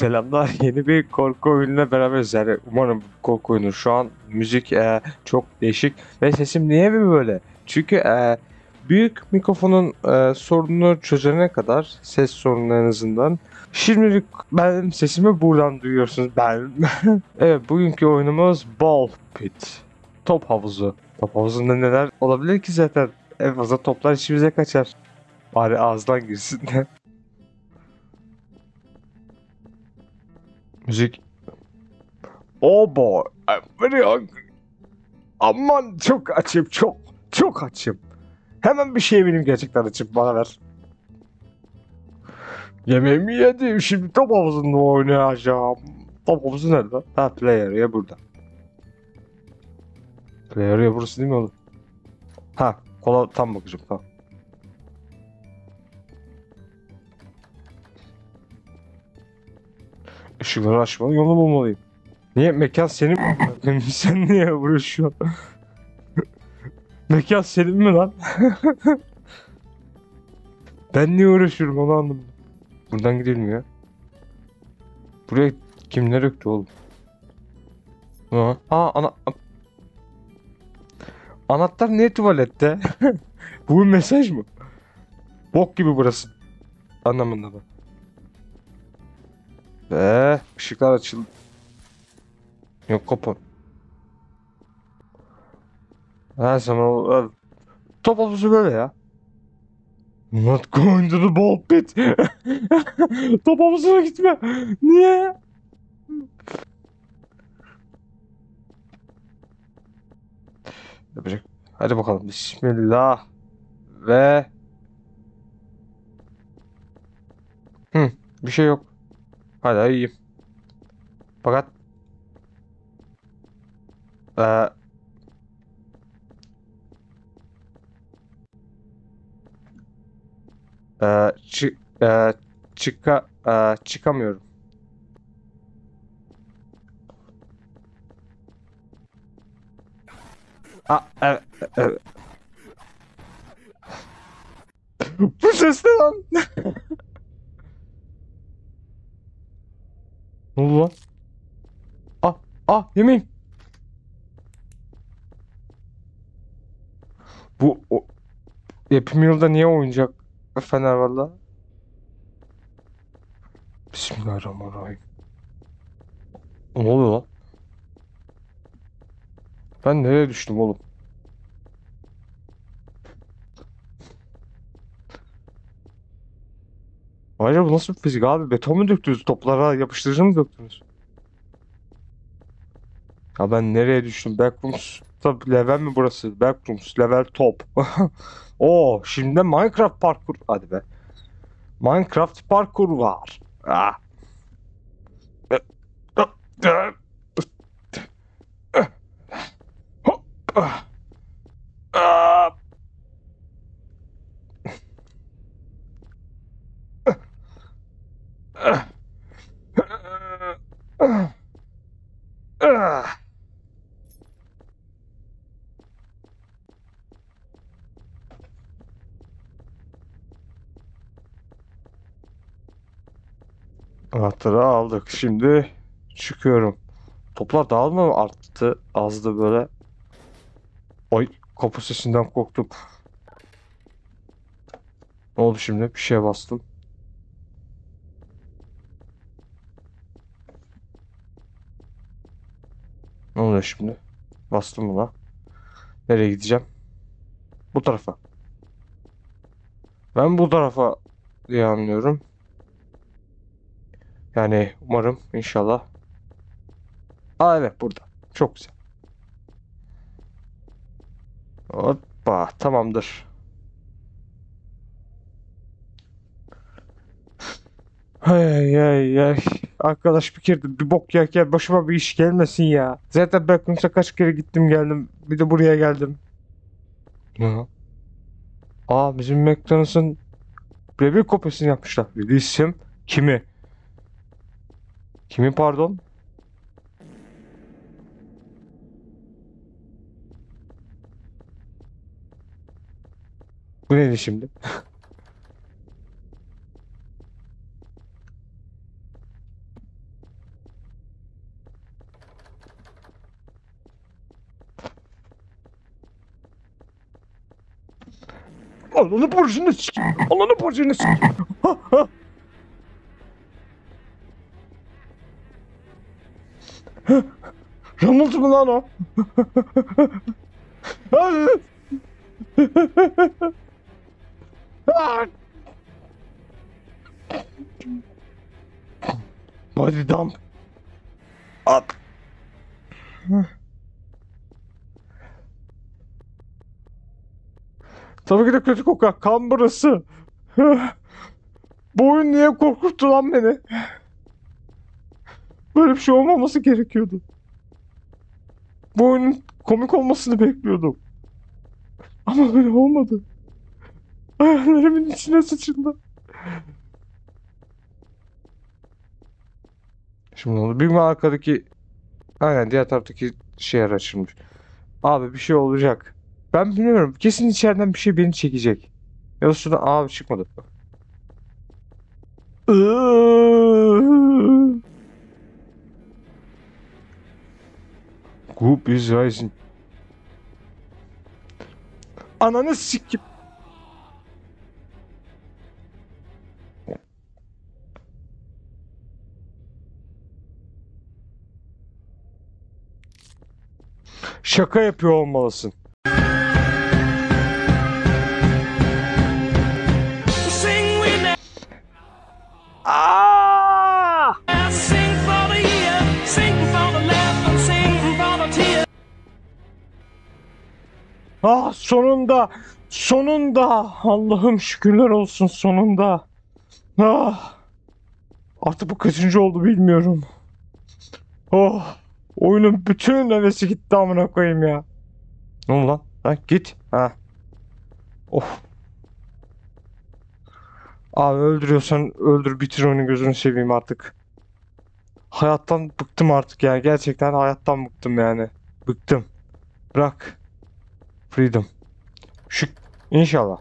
Selamlar. Yeni bir korku oyunuyla beraberiz. Yani umarım korku oyunu. Şu an müzik e, çok değişik ve sesim niye mi böyle? Çünkü e, büyük mikrofonun e, sorununu çözene kadar ses sorunu. Şimdilik ben sesimi buradan duyuyorsunuz. Ben. evet bugünkü oyunumuz Ball Pit. Top havuzu. Top havuzunda neler olabilir ki zaten? En fazla toplar içimize kaçar. Bari ağızdan girsin. Müzik. Oh boy, I'm very hungry. Aman çok açım, çok, çok açım. Hemen bir şey benim gerçekten açım, bana ver. Yemeğimi yedim, şimdi top havuzunda oynayacağım. Top havuzu nerede? Ha play area burada. Play area burası değil mi oğlum? Ha, kola tam bakacağım, tamam. Işıkları açmalı yolu bulmalıyım. Niye? Mekan senin mi? Sen niye uğraşıyorsun? Mekan senin mi lan? ben niye uğraşıyorum onu anlamadım. Buradan gidilmiyor. Buraya kimler öktü oğlum? Ha, ha ana... Anahtar niye tuvalette? Bu bir mesaj mı? Bok gibi burası. Anlamında mı? Ve ışıklar açıldı. Yok kopun. Her zaman top havuzu böyle ya. Not going to the ball pit. top havuzuna gitme. Niye? Yapacak. Hadi bakalım. Bismillah. Ve... Hı, bir şey yok. Hala iyiyim. Fakat eee eee çı, eee, çıka, eee, çıkamıyorum. Aa, evet, evet. Bu ses lan? Ne oldu lan? Ah, ah yemeğim. Bu o, Happy Meal'da niye oyuncak fener var lan? Bismillahirrahmanirrahim. Ne oluyor lan? Ben nereye düştüm oğlum? Ayrıca bu nasıl bir fizik abi? Beton mu döktünüz? Toplara yapıştırıcı mı döktünüz? Ya ben nereye düştüm? Backrooms tabi level mi burası? Backrooms level top. Oo, şimdi Minecraft parkur. Hadi be. Minecraft parkur var. Ah. Anahtarı aldık. Şimdi çıkıyorum. Toplar dağılma arttı? Azdı böyle. Ay kapı sesinden korktum. Ne oldu şimdi? Bir şeye bastım. Ne oluyor şimdi? Bastım buna. Nereye gideceğim? Bu tarafa. Ben bu tarafa diye anlıyorum. Yani umarım inşallah. Aa evet burada. Çok güzel. Hoppa tamamdır. Ay ay ay. Arkadaş bir kere bir bok yerken başıma bir iş gelmesin ya. Zaten Backrooms'a kaç kere gittim geldim. Bir de buraya geldim. Ne? Aa bizim McDonald's'ın birebir kopyasını yapmışlar. Bir isim kimi? Kimin pardon? Bu neydi şimdi? Ananı borcunu sikeyim. Ananı borcunu sikeyim. Ronald mı lan o? Body dump. At. Tabii ki de kötü kokar. Kan burası. Bu oyun niye korkuttu lan beni? Böyle bir şey olmaması gerekiyordu. Bu oyunun komik olmasını bekliyordum. Ama böyle olmadı. Hayallerimin içine sıçıldı. Şimdi ne oldu? Bir arkadaki... Aynen diğer taraftaki şey açılmış. Abi bir şey olacak. Ben bilmiyorum. Kesin içeriden bir şey beni çekecek. Ya da şuradan abi çıkmadı. Group is rising. Ananı sikip. Şaka yapıyor olmalısın. Ah sonunda. Sonunda. Allah'ım şükürler olsun sonunda. Ah. Artık bu kaçıncı oldu bilmiyorum. Oh. Oyunun bütün hevesi gitti amına koyayım ya. Ne oldu lan? Ha git. Ha. Of. Abi öldürüyorsan öldür bitir oyunu gözünü seveyim artık. Hayattan bıktım artık yani gerçekten hayattan bıktım yani. Bıktım. Bırak. Freedom. Şık. İnşallah.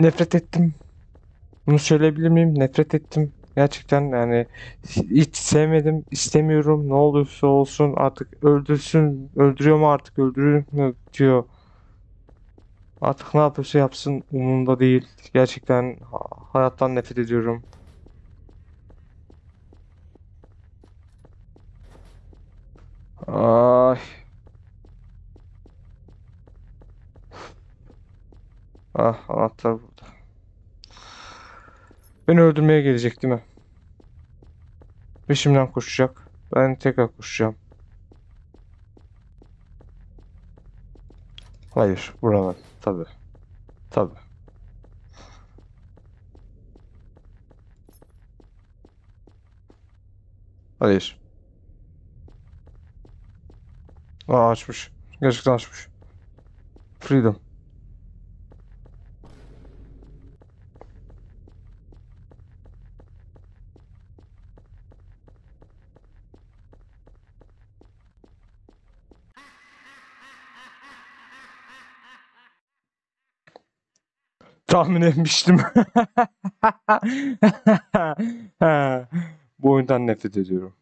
Nefret ettim. Bunu söyleyebilir miyim? Nefret ettim. Gerçekten yani hiç sevmedim, istemiyorum. Ne olursa olsun artık öldürsün, öldürüyor mu artık öldürür mü diyor. Artık ne yapıyorsa yapsın umurumda değil. Gerçekten ha- hayattan nefret ediyorum. Ay. Ah anahtar burada. Beni öldürmeye gelecek değil mi? Peşimden koşacak. Ben tekrar koşacağım. Hayır, vuramam. Tabii. Tabii. Hayır. Aa açmış. Gerçekten açmış. Freedom. Tahmin etmiştim. Bu oyundan nefret ediyorum.